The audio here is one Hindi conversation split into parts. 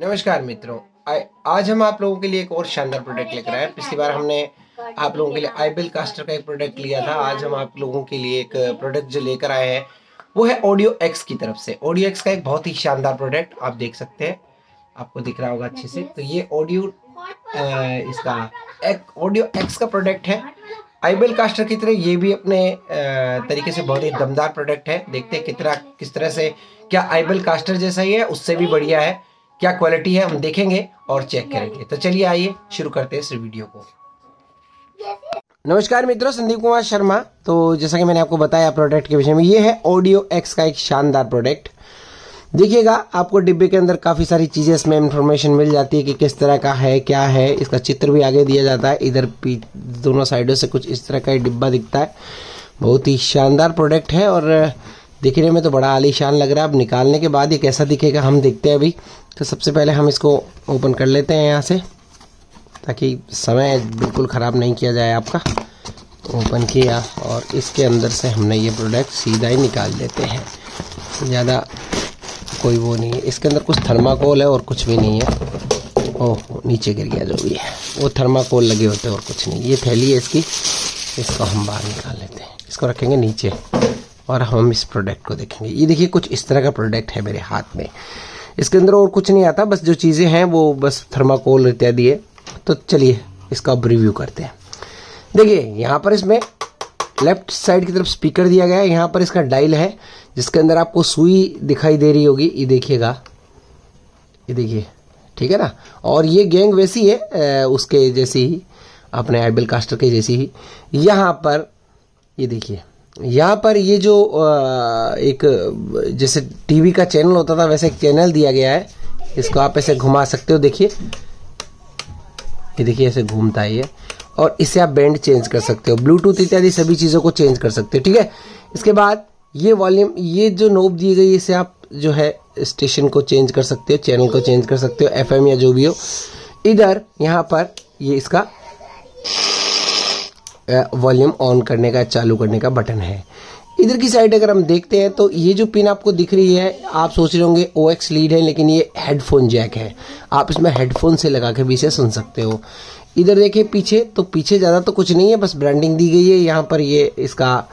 नमस्कार मित्रों आज हम आप लोगों के लिए एक और शानदार प्रोडक्ट लेकर आए पिछली बार हमने आप लोगों के लिए आईबिल कास्टर का एक प्रोडक्ट लिया था। आज हम आप लोगों के लिए एक प्रोडक्ट जो लेकर आए हैं, वो है ऑडियो एक्स की तरफ़ से। ऑडियो एक्स का एक बहुत ही शानदार प्रोडक्ट आप देख सकते हैं। आपको दिख रहा होगा अच्छे से। तो ये ऑडियो इसका एक ऑडियो एक्स का प्रोडक्ट है। आईबेल कास्टर की तरह ये भी अपने तरीके से बहुत ही दमदार प्रोडक्ट है। देखते हैं कितना, किस तरह से क्या आईबेल कास्टर जैसा ही है, उससे भी बढ़िया है। क्या क्वालिटी है हम देखेंगे और चेक करेंगे। तो चलिए आइए शुरू करते हैं इस वीडियो को। नमस्कार मित्रों संदीप कुमार शर्मा। तो जैसा कि मैंने आपको बताया प्रोडक्ट के विषय में ये है ऑडियो एक्स का एक शानदार प्रोडक्ट देखिएगा आपको डिब्बे के अंदर काफ़ी सारी चीज़ें इसमें इंफॉर्मेशन मिल जाती है कि किस तरह का है क्या है। इसका चित्र भी आगे दिया जाता है। इधर दोनों साइडों से कुछ इस तरह का डिब्बा दिखता है। बहुत ही शानदार प्रोडक्ट है और दिखने में तो बड़ा आलीशान लग रहा है। अब निकालने के बाद ये कैसा दिखेगा, हम देखते हैं अभी। तो सबसे पहले हम इसको ओपन कर लेते हैं यहाँ से, ताकि समय बिल्कुल ख़राब नहीं किया जाए आपका। ओपन किया और इसके अंदर से हमने ये प्रोडक्ट सीधा ही निकाल देते हैं। ज़्यादा कोई वो नहीं है। इसके अंदर कुछ थर्माकोल है और कुछ भी नहीं है। ओह, नीचे गिर गया जो भी है। वो थर्माकोल लगे होते हैं और कुछ नहीं। ये थैली है इसकी। इसको हम बाहर निकाल लेते हैं। इसको रखेंगे नीचे। और हम इस प्रोडक्ट को देखेंगे। ये देखिए, कुछ इस तरह का प्रोडक्ट है मेरे हाथ में। इसके अंदर और कुछ नहीं आता, बस जो चीज़ें हैं वो बस थर्माकोल इत्यादि है। तो चलिए, इसका अब रिव्यू करते हैं। देखिए, यहाँ पर इसमें लेफ़्ट साइड की तरफ़ स्पीकर दिया गया है। यहाँ पर इसका डायल है, जिसके अंदर आपको सुई दिखाई दे रही होगी। ये देखिएगा। ये देखिए, ठीक है ना? और ये गैंग वैसी है उसके जैसी ही, अपने आईबल कास्टर के जैसी ही। यहाँ पर, ये देखिए। यहाँ पर ये जो एक, जैसे टीवी का चैनल होता था, वैसे एक चैनल दिया गया है। इसको आप ऐसे घुमा सकते हो, देखिए। ये देखिए, ऐसे घूमता है ये। और इसे आप बैंड चेंज कर सकते हो। ब्लूटूथ इत्यादि सभी चीज़ों को चेंज कर सकते हो, ठीक है? इसके बाद ये वॉल्यूम, ये जो नोब दी गई इसे आप जो है, स्टेशन को चेंज कर सकते हो, चैनल को चेंज कर सकते हो, एफएम या जो भी हो। इधर, यहाँ पर ये इसका वॉल्यूम ऑन करने का चालू करने का बटन है। इधर की साइड अगर हम देखते हैं तो ये जो पिन आपको दिख रही है आप सोच रहे होंगे ओ एक्स लीड है लेकिन ये हेडफोन जैक है। आप इसमें हेडफोन से लगा के भी इसे सुन सकते हो। इधर देखिए पीछे तो पीछे ज़्यादा तो कुछ नहीं है बस ब्रांडिंग दी गई है। यहाँ पर ये इसका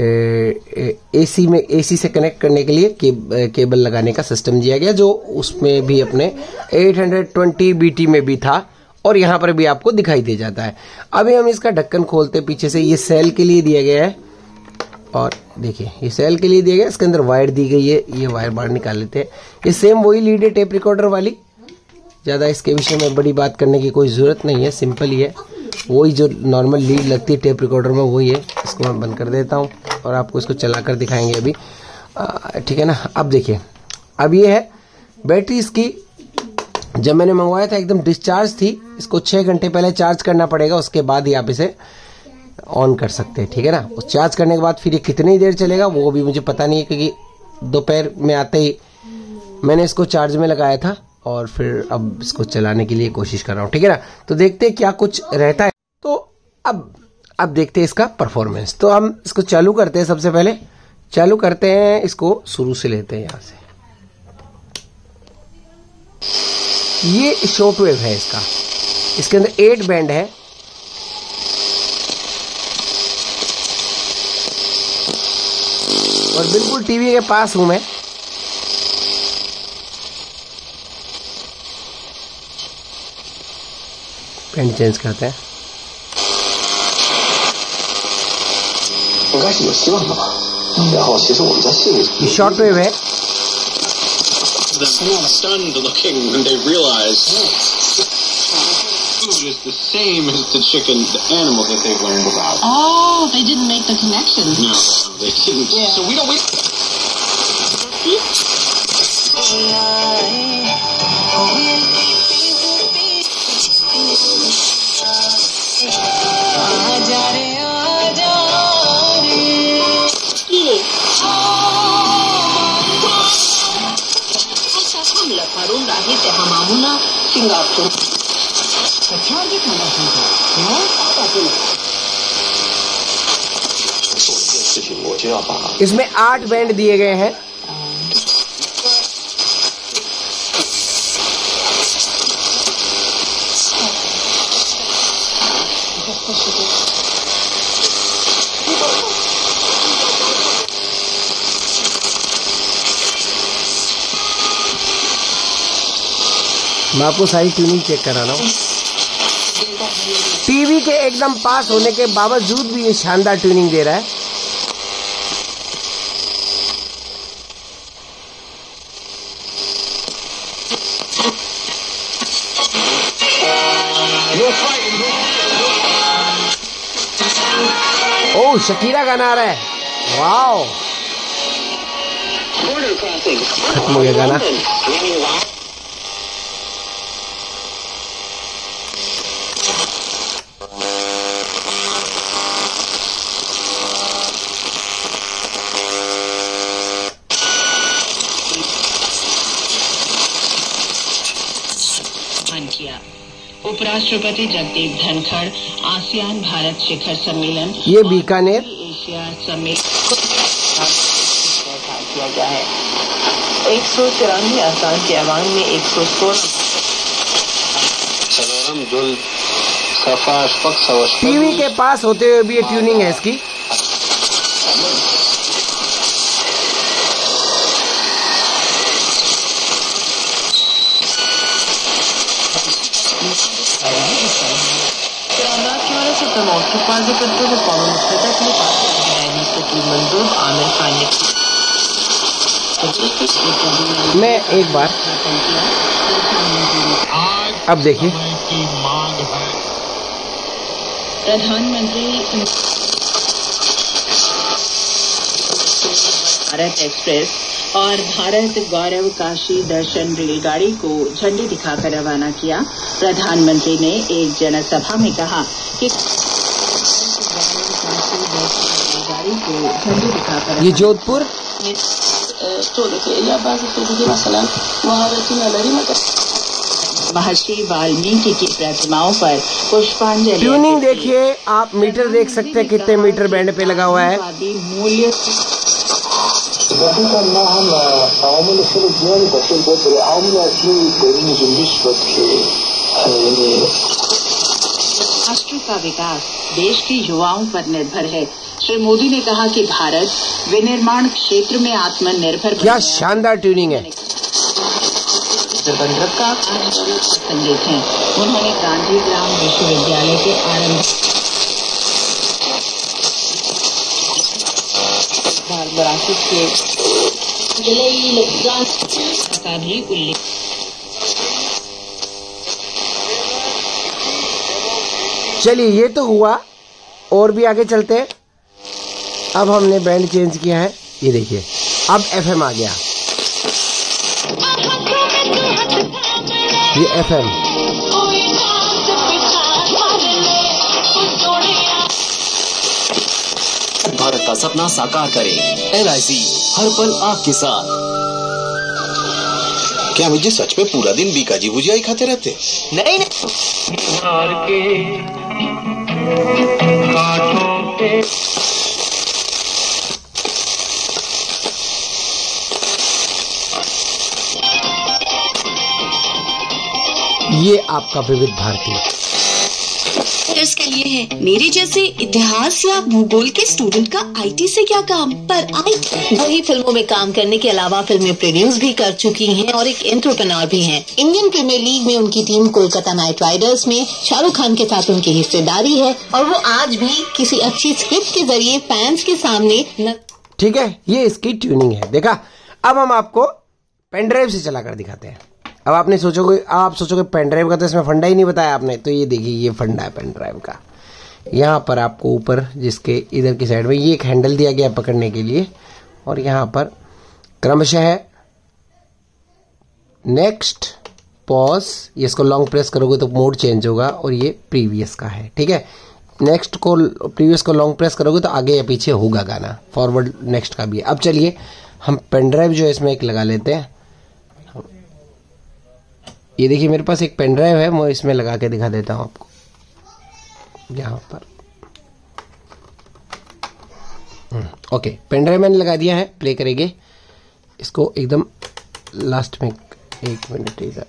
ए एसी में एसी से कनेक्ट करने के लिए के, केबल लगाने का सिस्टम दिया गया जो उसमें भी अपने 820 बीटी में भी था। और यहाँ पर भी आपको दिखाई दे जाता है। अभी हम इसका ढक्कन खोलते पीछे से, ये सेल के लिए दिया गया है। और देखिए, ये सेल के लिए दिया गया इसके अंदर वायर दी गई है, ये वायर बाहर निकाल लेते हैं। ये सेम वही लीड है टेप रिकॉर्डर वाली। ज़्यादा इसके विषय में बड़ी बात करने की कोई ज़रूरत नहीं है, सिंपल ही है। वही जो नॉर्मल लीड लगती है टेप रिकॉर्डर में, वही है। इसको मैं बंद कर देता हूँ और आपको इसको चला दिखाएँगे अभी। ठीक है ना? अब देखिए, अब ये है बैटरी इसकी जब मैंने मंगवाया था, एकदम डिस्चार्ज थी, इसको छः घंटे पहले चार्ज करना पड़ेगा, उसके बाद ही आप इसे ऑन कर सकते हैं, ठीक है ना? उस चार्ज करने के बाद फिर ये कितनी देर चलेगा, वो भी मुझे पता नहीं है, क्योंकि दोपहर में आते ही मैंने इसको चार्ज में लगाया था, और फिर अब इसको चलाने के लिए कोशिश कर रहा हूँ, ठीक है ना? तो देखते हैं क्या कुछ रहता है। तो अब अब देखते हैं इसका परफॉर्मेंस तो हम इसको चालू करते हैं सबसे पहले। चालू करते हैं इसको, शुरू से लेते हैं यहाँ से। ये शॉर्ट वेव है इसका। इसके अंदर एट बैंड है। और बिल्कुल टीवी के पास हूँ मैं। बैंड चेंज करते हैं। ये शॉर्ट वेव है। Them stunned looking when they realize oh. food is the same as the chicken, the animal that they've learned about. Oh, they didn't make the connection. No, they didn't. Yeah. So we don't. We... साहित्य हमामुना सिंगापूर। प्रख्यापित मराठीचा इसमें आठ बैंड दिए गए हैं। Thank you. मैं आपको सारी ट्यूनिंग चेक करा रहा हूँ टीवी के एकदम पास होने के बावजूद भी ये शानदार ट्यूनिंग दे रहा है। ओ शकीरा गाना आ रहा है। वाओ। खत्म हो गया गाना आह्वान किया उपराष्ट्रपति जगदीप धनखड़ आसियान भारत शिखर सम्मेलन ये बीकानेर। एशिया सम्मेलन किया गया है। एक सौ चौरानवे आसान के अवान में एक सौ सोलह टीवी के पास होते हुए भी ये ट्यूनिंग है इसकी। की वजह से प्रमोद करते हुए पवन मुखर्जी ने पार्टी न्यायाधीश की मंजूर आमिर खान ने मैं एक बार अब देखिए। प्रधानमंत्री भारत एक्सप्रेस और भारत गौरव काशी दर्शन रेलगाड़ी को झंडी दिखाकर रवाना किया। प्रधानमंत्री ने एक जनसभा में कहा कि काशी दर्शन रेलगाड़ी को ये जोधपुर? महर्षि वाल्मीकि की प्रतिमाओं पर पुष्पांजलि ट्यूनिंग देखिए आप मीटर देख सकते हैं कितने मीटर बैंड पे लगा हुआ है। मूल्य राष्ट्र का विकास देश के युवाओं पर निर्भर है। श्री मोदी ने कहा कि भारत विनिर्माण क्षेत्र में आत्मनिर्भर क्या शानदार ट्यूनिंग है। प्रबंधक का हैं। उन्होंने गांधी ग्राम विश्वविद्यालय के आरंभ के का भी उल्लेख। चलिए ये तो हुआ और भी आगे चलते हैं। अब हमने बैंड चेंज किया है। ये देखिए अब एफएम आ गया। ये एफएम भारत का सपना साकार करें। एल हर पल आपके साथ। क्या मुझे सच में पूरा दिन बीकाजी भुजिया ही खाते रहते? नहीं नहीं। ये आपका विविध भारतीय टीचर्स के लिए है मेरे जैसे इतिहास या भूगोल के स्टूडेंट का आईटी से क्या काम? पर आई वही फ़िल्मों में काम करने के अलावा फ़िल्में प्रोड्यूस भी कर चुकी हैं और एक एंटरप्रेन्योर भी हैं। इंडियन प्रीमियर लीग में उनकी टीम कोलकाता नाइट राइडर्स में शाहरुख खान के साथ उनकी हिस्सेदारी है और वो आज भी किसी अच्छी स्क्रिप्ट के ज़रिए फैंस के सामने न... ठीक है ये इसकी ट्यूनिंग है। देखा अब हम आपको पेन ड्राइव से चलाकर दिखाते हैं। अब आपने सोचोगे आप सोचोगे पेन ड्राइव का तो इसमें फंडा ही नहीं बताया आपने। तो ये देखिए, ये फंडा है पेन ड्राइव का। यहाँ पर आपको ऊपर जिसके इधर की साइड में ये एक हैंडल दिया गया पकड़ने के लिए। और यहाँ पर क्रमशः नेक्स्ट पॉज ये इसको लॉन्ग प्रेस करोगे तो मोड चेंज होगा और ये प्रीवियस का है, ठीक है? नेक्स्ट को प्रीवियस को लॉन्ग प्रेस करोगे तो आगे या पीछे होगा गाना फॉरवर्ड नेक्स्ट का भी है। अब चलिए, हम पेन ड्राइव जो है इसमें एक लगा लेते हैं। ये देखिए, मेरे पास एक पेन ड्राइव है, मैं इसमें लगा के दिखा देता हूँ आपको। यहाँ पर। ओके पेन ड्राइव मैंने लगा दिया है प्ले करेंगे। इसको एकदम लास्ट में, एक मिनट इधर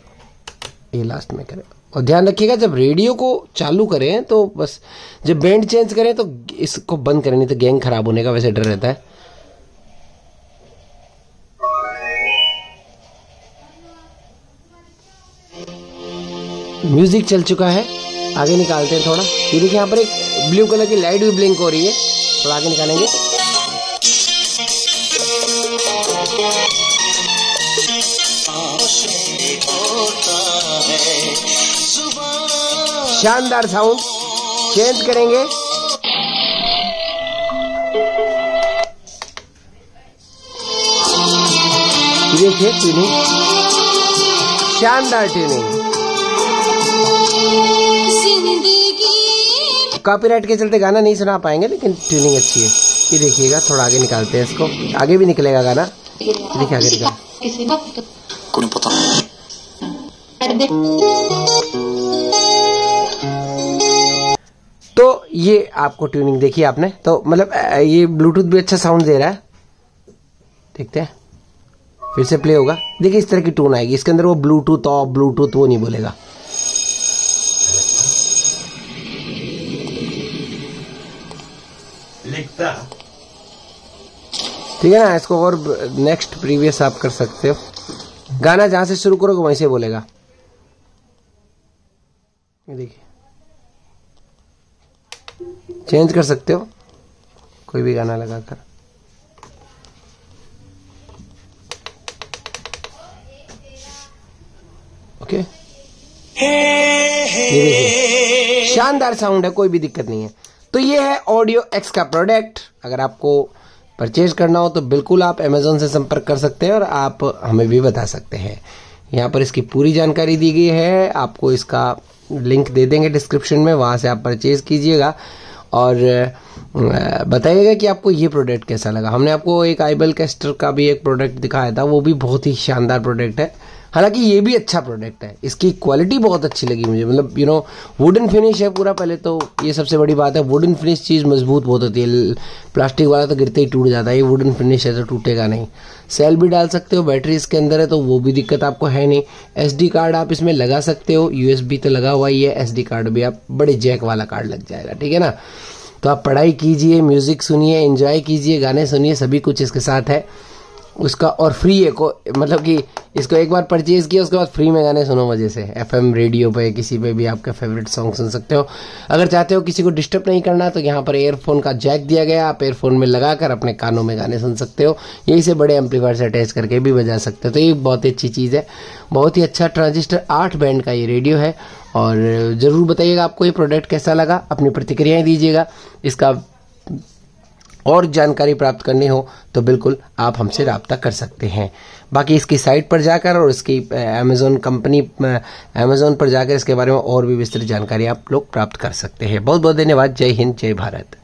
ये लास्ट में करें। और ध्यान रखिएगा, जब रेडियो को चालू करें तो बस, जब बैंड चेंज करें तो इसको बंद करें, नहीं तो गैंग खराब होने का वैसे डर रहता है। म्यूज़िक चल चुका है। आगे निकालते हैं थोड़ा। ये देखिए, यहाँ पर एक ब्लू कलर की लाइट भी ब्लिंक हो रही है। थोड़ा आगे निकालेंगे। शानदार साउंड। चेंज करेंगे। देखिए, ट्यूनिंग। शानदार ट्यूनिंग। कॉपीराइट के चलते गाना नहीं सुना पाएँगे लेकिन ट्यूनिंग अच्छी है। ये देखिएगा थोड़ा आगे निकालते हैं इसको। आगे भी निकलेगा गाना। देखिए आगे निकाल। तो ये आपको ट्यूनिंग देखी आपने? तो मतलब ये ब्लूटूथ भी अच्छा साउंड दे रहा है। देखते हैं। फिर से प्ले होगा। देखिए इस तरह की टून आएगी। इसके अंदर वो ब्लूटूथ ऑफ़ ब्लूटूथ वो नहीं बोलेगा। लिखता ठीक है ना इसको और नेक्स्ट प्रीवियस आप कर सकते हो। गाना जहाँ से शुरू करोगे वहीं से बोलेगा। देखिए। चेंज कर सकते हो। कोई भी गाना लगाकर। ओके ये देखिए। शानदार साउंड है कोई भी दिक्कत नहीं है। तो ये है ऑडियो एक्स का प्रोडक्ट अगर आपको परचेज करना हो तो बिल्कुल आप अमेजोन से संपर्क कर सकते हैं और आप हमें भी बता सकते हैं। यहाँ पर इसकी पूरी जानकारी दी गई है। आपको इसका लिंक दे देंगे डिस्क्रिप्शन में, वहाँ से आप परचेज कीजिएगा। और बताइएगा कि आपको ये प्रोडक्ट कैसा लगा। हमने आपको एक आईबल कैस्टर का भी एक प्रोडक्ट दिखाया था, वो भी बहुत ही शानदार प्रोडक्ट है। हालाँकि ये भी अच्छा प्रोडक्ट है। इसकी क्वालिटी बहुत अच्छी लगी मुझे। मतलब यू नो वुडन फिनिश है पूरा पहले तो ये सबसे बड़ी बात है। वुडन फिनिश चीज़ मज़बूत बहुत होती है। प्लास्टिक वाला तो गिरते ही टूट जाता है। ये वुडन फिनिश है तो टूटेगा नहीं। सेल भी डाल सकते हो बैटरी इसके अंदर है तो वो भी दिक्कत आपको है नहीं। एसडी कार्ड आप इसमें लगा सकते हो। यूएसबी तो लगा हुआ ही है। एसडी कार्ड भी आप बड़े जैक वाला कार्ड लग जाएगा, ठीक है ना? तो आप पढ़ाई कीजिए म्यूज़िक सुनिए एंजॉय कीजिए, गाने सुनिए, सभी कुछ इसके साथ है। उसका और फ्री है को मतलब कि इसको एक बार परचेज किया, उसके बाद फ्री में गाने सुनो मज़े से। एफएम रेडियो पे, किसी पे भी आपका फेवरेट सॉन्ग सुन सकते हो। अगर चाहते हो किसी को डिस्टर्ब नहीं करना तो यहाँ पर एयरफोन का जैक दिया गया आप एयरफोन में लगाकर अपने कानों में गाने सुन सकते हो। यही से बड़े एम्पलीफायर से अटैच करके भी बजा सकते हो। तो ये बहुत ही अच्छी चीज़ है। बहुत ही अच्छा ट्रांजिस्टर आठ बैंड का ये रेडियो है। और ज़रूर बताइएगा आपको ये प्रोडक्ट कैसा लगा। अपनी प्रतिक्रियाएँ दीजिएगा। इसका और जानकारी प्राप्त करनी हो तो बिल्कुल आप हमसे रबता कर सकते हैं। बाकी इसकी साइट पर जाकर और इसकी अमेजोन कंपनी अमेजोन पर जाकर इसके बारे में और भी विस्तृत जानकारी आप लोग प्राप्त कर सकते हैं। बहुत बहुत धन्यवाद। जय हिंद, जय भारत।